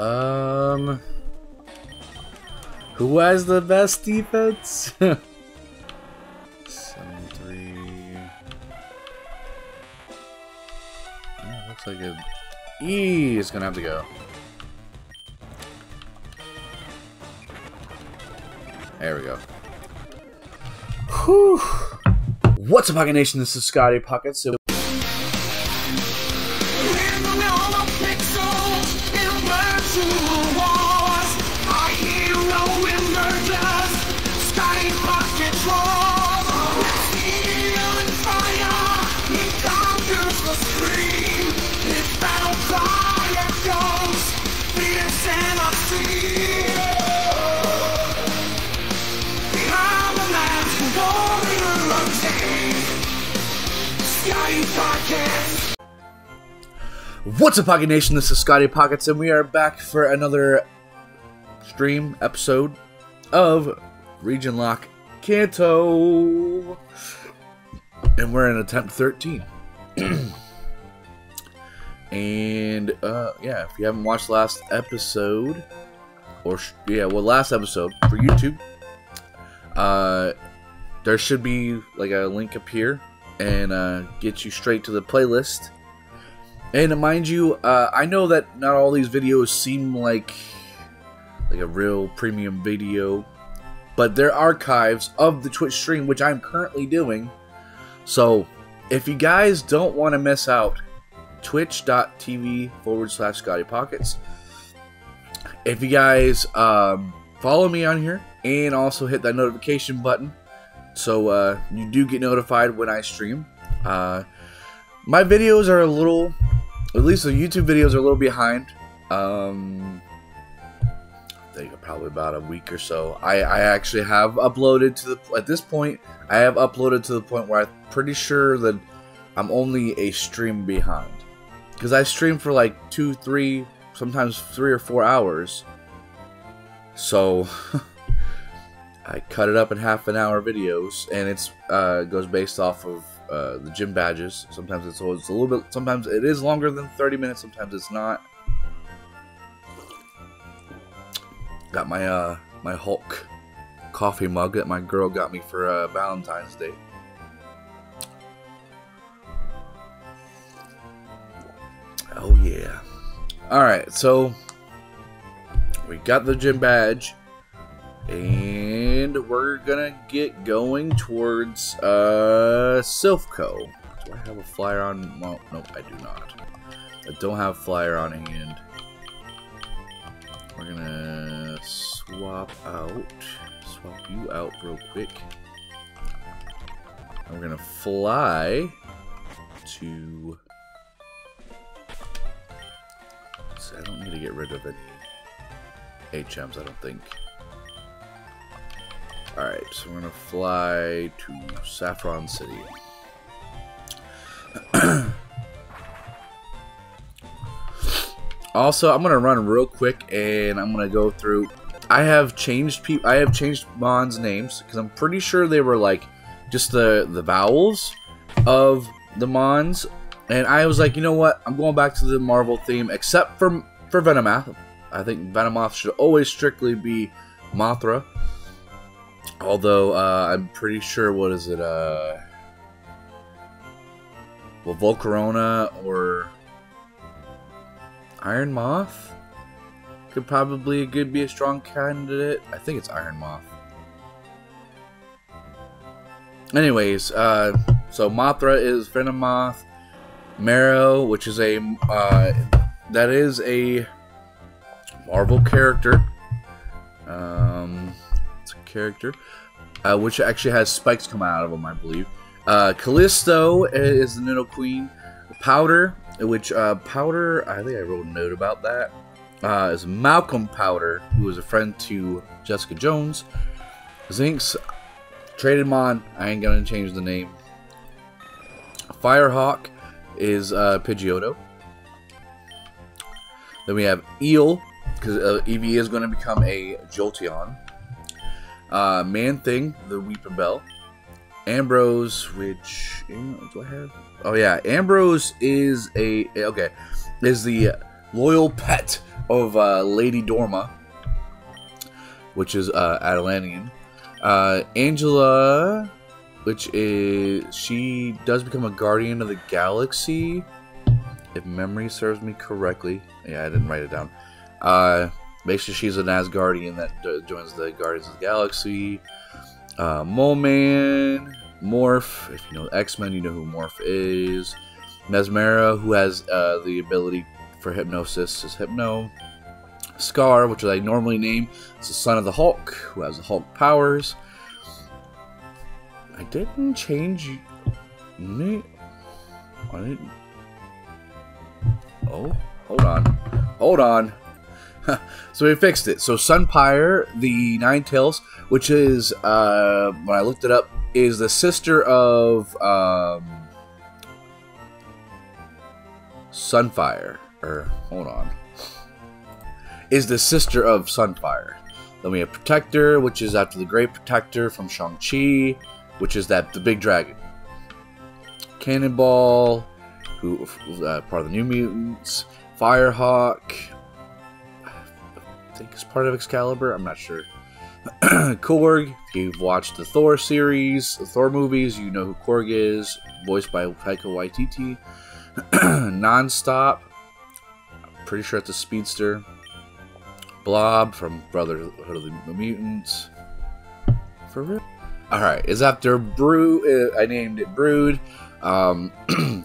Um, who has the best defense? Seven three. Yeah, looks like it. E is gonna have to go. There we go. Whew. What's up, Pocket Nation? This is Scotty Pocket. So What's up, Pocket Nation? This is Scotty Pockets, and we are back for another stream episode of Regionlocke Kanto. And we're in attempt 13. and, uh, yeah, if you haven't watched last episode, or, yeah, well, last episode for YouTube, uh, there should be, like, a link up here and, uh, get you straight to the playlist and mind you, uh, I know that not all these videos seem like like a real premium video, but they're archives of the Twitch stream, which I'm currently doing. So, if you guys don't want to miss out, twitch.tv forward slash Scotty Pockets. If you guys um, follow me on here and also hit that notification button so uh, you do get notified when I stream. Uh, my videos are a little at least the YouTube videos are a little behind. Um, I think probably about a week or so. I, I actually have uploaded to the at this point. I have uploaded to the point where I'm pretty sure that I'm only a stream behind because I stream for like two, three, sometimes three or four hours. So I cut it up in half an hour videos, and it's uh, goes based off of uh, the gym badges. Sometimes it's, it's a little bit. Sometimes it is longer than 30 minutes. Sometimes it's not. Got my uh my Hulk coffee mug that my girl got me for uh, Valentine's Day. Oh yeah. All right, so we got the gym badge. And we're gonna get going towards uh, Silph Co. Do I have a flyer on? Well, nope, I do not. I don't have flyer on hand. We're gonna swap out, swap you out real quick. And we're gonna fly to. So I don't need to get rid of any HMs. I don't think. Alright, so we're gonna fly to Saffron City. also, I'm gonna run real quick and I'm gonna go through. I have changed people. I have changed Mon's names because I'm pretty sure they were like just the the vowels of the Mons, and I was like, you know what? I'm going back to the Marvel theme, except for for Venomoth. I think Venomoth should always strictly be Mothra. Although, uh, I'm pretty sure, what is it, uh... Well, Volcarona or... Iron Moth? Could probably could be a strong candidate. I think it's Iron Moth. Anyways, uh, so Mothra is Venomoth. Marrow, which is a, uh, that is a Marvel character. Character, uh, which actually has spikes coming out of him, I believe. Uh, Callisto is the Nidoqueen. Powder, which uh, Powder, I think I wrote a note about that. Uh, is Malcolm Powder, who is a friend to Jessica Jones. Jynx, traded Mon. I ain't gonna change the name. Firehawk is uh, Pidgeotto. Then we have Eel, because uh, Eevee is going to become a Jolteon. Uh, Man Thing, the Weepinbell. Ambrose, which do I have? Oh yeah, Ambrose is a okay, is the loyal pet of uh, Lady Dorma, which is uh, Atlantean. Uh, Angela, which is she does become a guardian of the galaxy, if memory serves me correctly. Yeah, I didn't write it down. Uh, basically, she's an Asgardian that joins the Guardians of the Galaxy. Uh, Mole Man, Morph. If you know X Men, you know who Morph is. Mesmera, who has uh, the ability for hypnosis, is Hypno. Scar, which I normally name, is the son of the Hulk, who has the Hulk powers. I didn't change me. I didn't. Oh, hold on, hold on. so we fixed it. So Sunpyre, the Ninetales, which is uh, when I looked it up, is the sister of um, Sunfire. Or hold on, is the sister of Sunfire. Then we have Protector, which is after the Great Protector from Shang Chi, which is that the big dragon. Cannonball, who uh, part of the New Mutants. Firehawk, think is part of Excalibur. I'm not sure. Korg, if you've watched the Thor series, the Thor movies, you know who Korg is, voiced by Taika Waititi. Nonstop, I'm pretty sure it's a speedster. Blob from Brotherhood of the Mutants. For real? Alright, is after Brood. Uh, I named it Brood. Um,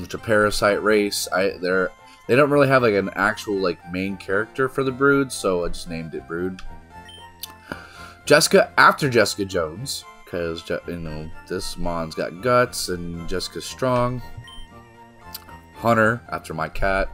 which a parasite race. I they're they don't really have like an actual like main character for the Brood, so I just named it Brood. Jessica after Jessica Jones, because you know this Mon's got guts and Jessica's strong. Hunter after my cat.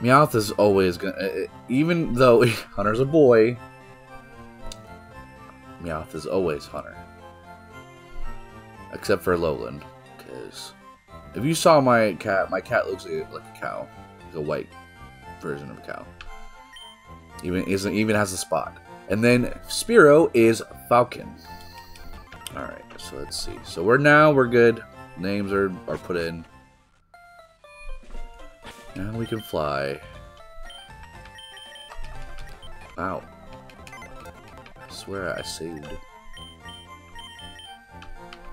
Meowth is always gonna, uh, uh, even though Hunter's a boy. Meowth is always Hunter, except for Lowland, because if you saw my cat, my cat looks like a cow, like a white version of a cow. Even isn't even has a spot. And then Spearow is Falcon. All right, so let's see. So we're now we're good. Names are are put in. Now we can fly. Wow. I swear I saved.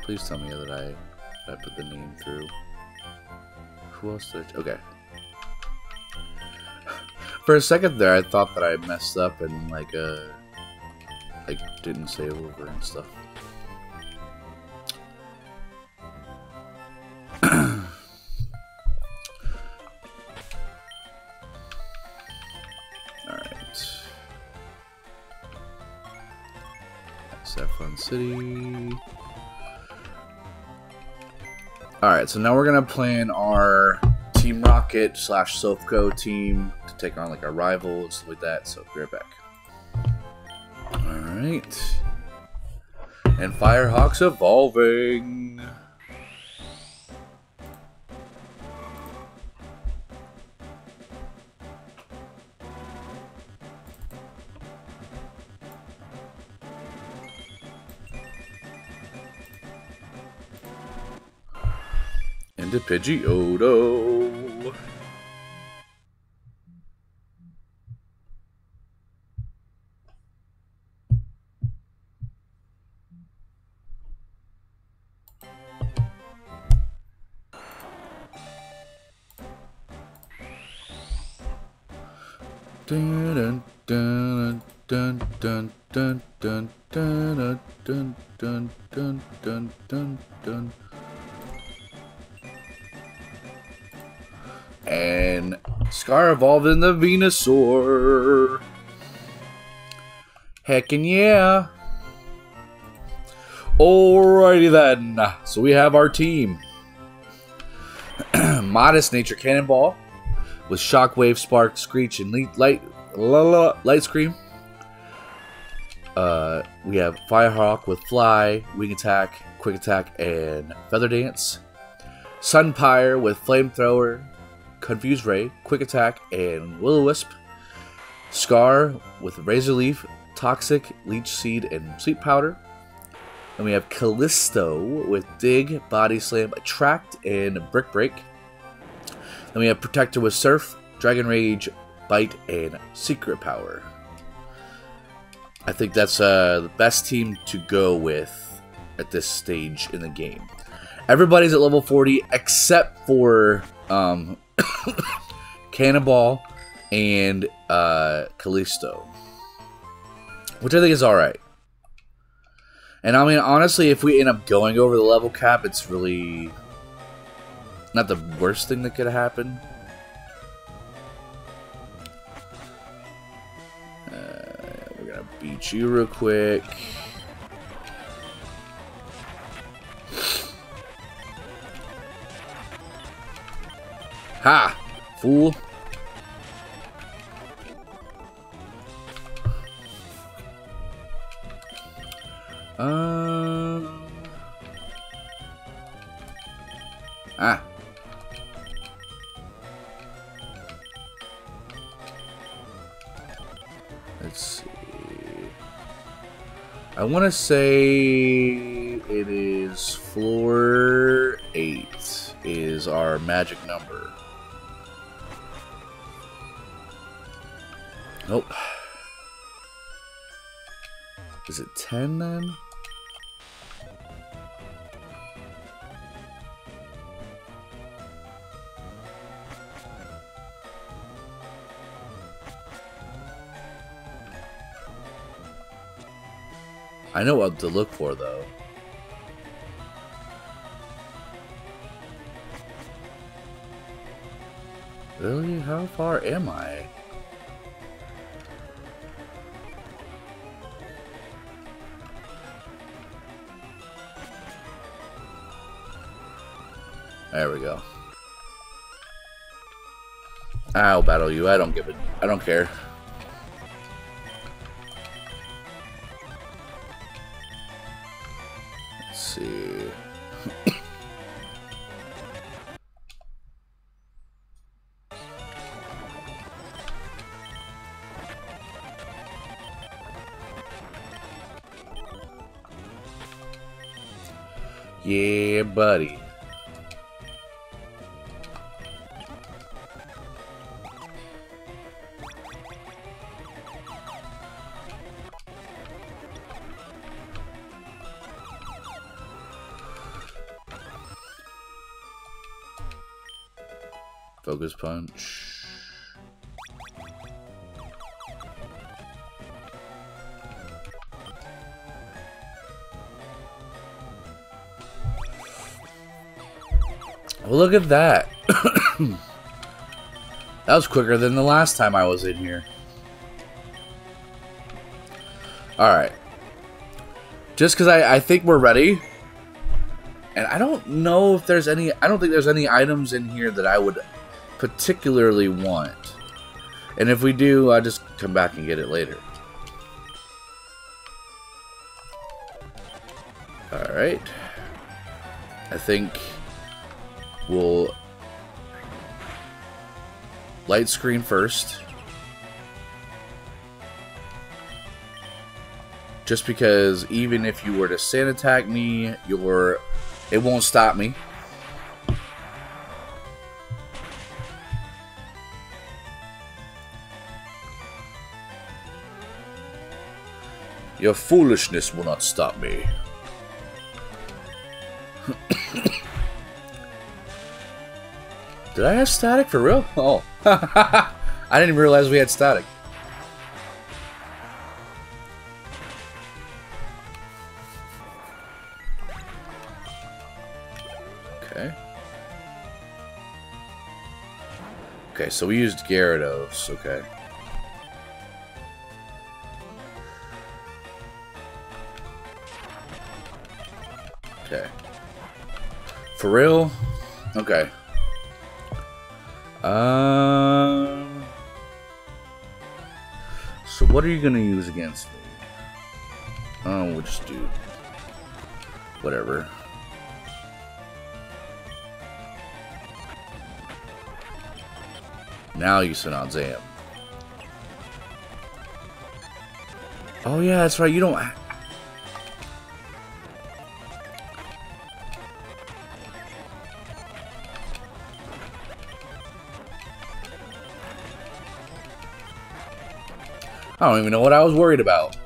Please tell me that I, I put the name through. Who else did I... Okay. For a second there, I thought that I messed up and, like, uh... Like, didn't save over and stuff. Saffron City. Alright, so now we're to plan our Team Rocket slash Silph Co team to take on like our rivals, stuff like that. So be right back. Alright. And Firehawk's evolving. Into Pidgeotto. In the Venusaur. Heckin' yeah. Alrighty then. So we have our team. Modest Nature Cannonball with Shockwave, Spark, Screech, and Light, light, light Screen. Uh, we have Firehawk with Fly, Wing Attack, Quick Attack, and Feather Dance. Sunpyre with Flamethrower, Confuse Ray, Quick Attack, and Will-O-Wisp. Scar with Razor Leaf, Toxic, Leech Seed, and Sleep Powder. Then we have Callisto with Dig, Body Slam, Attract, and Brick Break. Then we have Protector with Surf, Dragon Rage, Bite, and Secret Power. I think that's uh, the best team to go with at this stage in the game. Everybody's at level 40 except for um, Cannonball and uh, Callisto, which I think is alright. And I mean, honestly, if we end up going over the level cap, it's really not the worst thing that could happen. Uh, we're gonna beat you real quick. Ha! Fool. Um. Ah. Let's see. I want to say it is floor 8 is our magic number. Nope. Is it 10 then? I know what to look for though. Really? How far am I? There we go. I'll battle you. I don't give it. I don't care. Let's see. yeah, buddy. Punch. Well, look at that. that was quicker than the last time I was in here. Alright. Just because I, I think we're ready. And I don't know if there's any... I don't think there's any items in here that I would particularly want. And if we do, I'll just come back and get it later. Alright. I think we'll light screen first. Just because even if you were to sand attack me, your it won't stop me. Your foolishness will not stop me. Did I have static for real? Oh. I didn't even realize we had static. Okay. Okay, so we used Gyarados. Okay. Okay. For real? Okay. Um. So what are you gonna use against me? Oh, we'll just do whatever. Now you send out Zam. Oh yeah, that's right. You don't. I don't even know what I was worried about.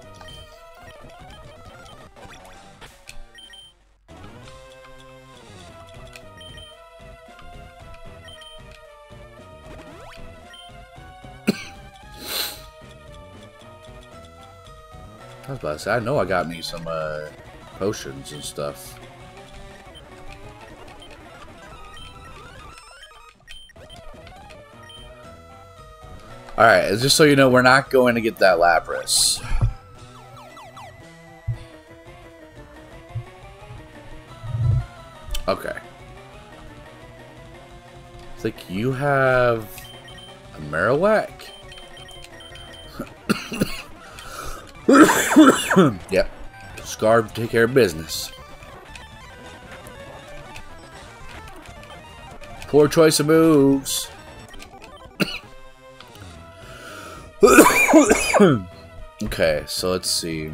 I was about to say, I know I got me some uh, potions and stuff. Alright, just so you know, we're not going to get that Lapras. Okay. It's like you have a Marowak? yep. Scarf take care of business. Poor choice of moves. okay, so let's see.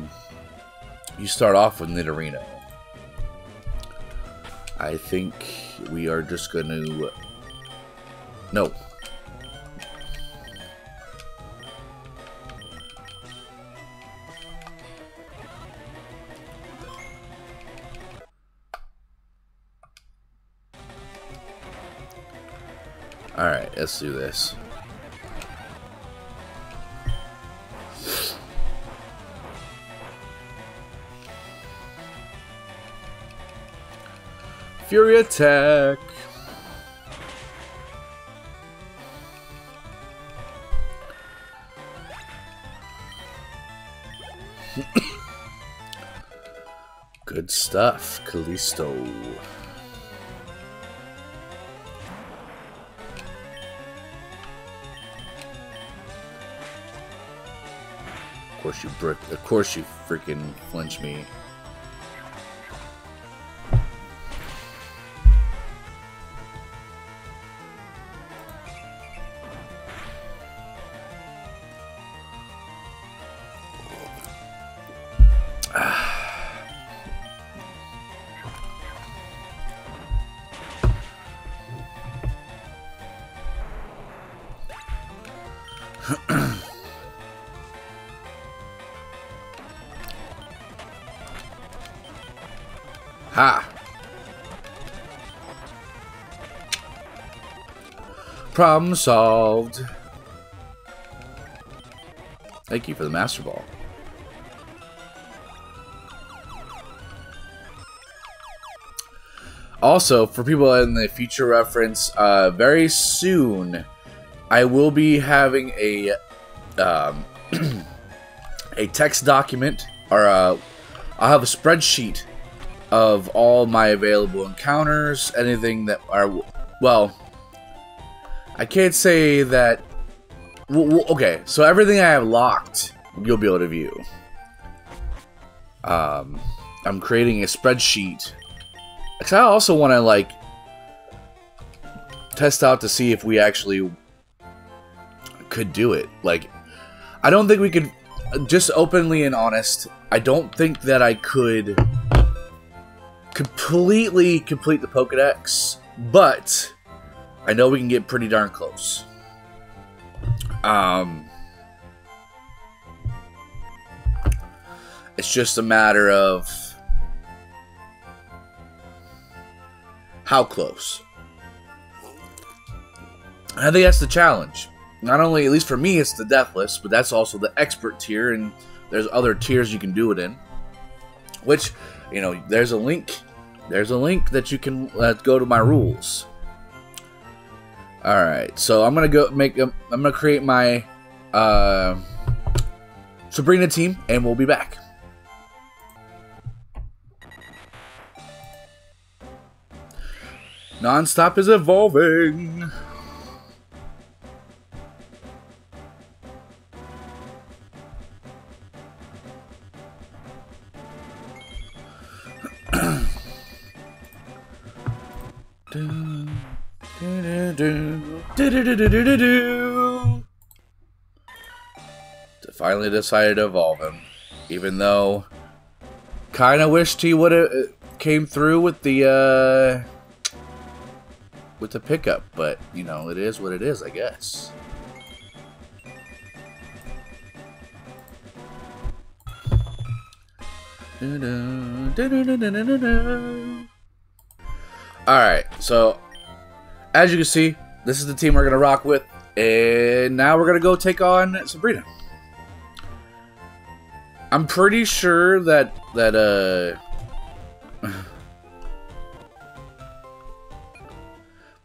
You start off with Nidorino. I think we are just going to... No, Alright, let's do this. Fury attack! Good stuff, Callisto. Of course you brick. Of course you freaking flinch me. Problem solved. Thank you for the Master Ball. Also, for people in the future reference, uh, very soon I will be having a um, a text document, or uh, I'll have a spreadsheet of all my available encounters, anything that are well, I can't say that... okay, so everything I have locked, you'll be able to view. Um, I'm creating a spreadsheet. Because I also want to, like, test out to see if we actually could do it. Like, I don't think we could, just openly and honest, I don't think that I could completely complete the Pokedex, but I know we can get pretty darn close. Um, it's just a matter of how close. I think that's the challenge. Not only, at least for me, it's the deathless, but that's also the expert tier, and there's other tiers you can do it in. Which, you know, there's a link. There's a link that you can uh, go to my rules. Alright, so I'm gonna go make I'm gonna create my uh, Sabrina team and we'll be back. Nonstop is evolving. To finally decided to evolve him. Even though... Kinda wished he would've... Uh, came through with the, uh... With the pickup, but, you know, it is what it is, I guess. Alright, so as you can see, this is the team we're going to rock with. And now we're going to go take on Sabrina. I'm pretty sure that, that, uh...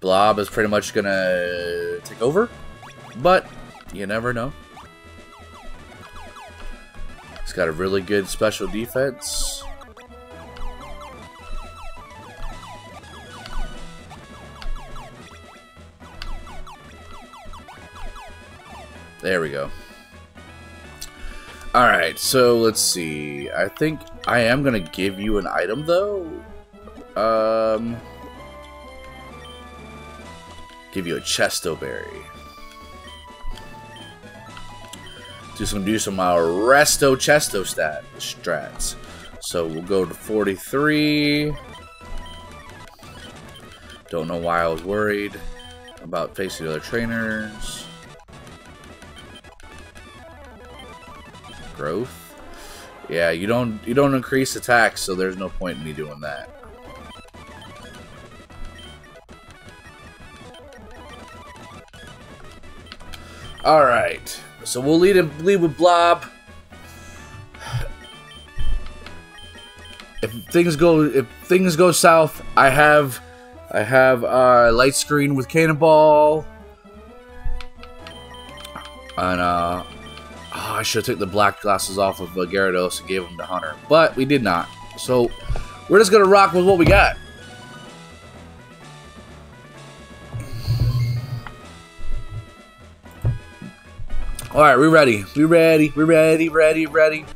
Blob is pretty much going to take over. But, you never know. He's got a really good special defense. There we go. Alright, so let's see. I think I am going to give you an item, though. Um, Give you a Chesto Berry. Do some do some uh, Resto Chesto stat strats. So we'll go to 43. Don't know why I was worried about facing the other trainers. Growth. Yeah, you don't you don't increase attacks, so there's no point in me doing that. All right, so we'll lead him lead with Blob. If things go if things go south, I have I have uh, light screen with Cannonball. And uh, should have took the black glasses off of uh, Gyarados and gave them to Hunter. But we did not. So, we're just to rock with what we got. Alright, we ready. We ready. We ready, ready, ready.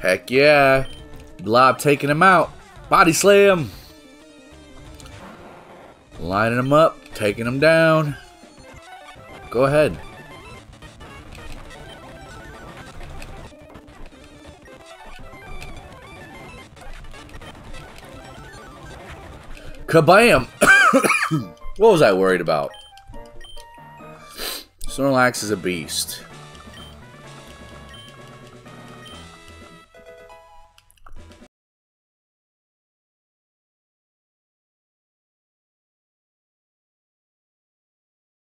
Heck yeah. Blob taking him out. Body slam. Lining him up. Taking him down. Go ahead. Kabam! what was I worried about? Snorlax is a beast.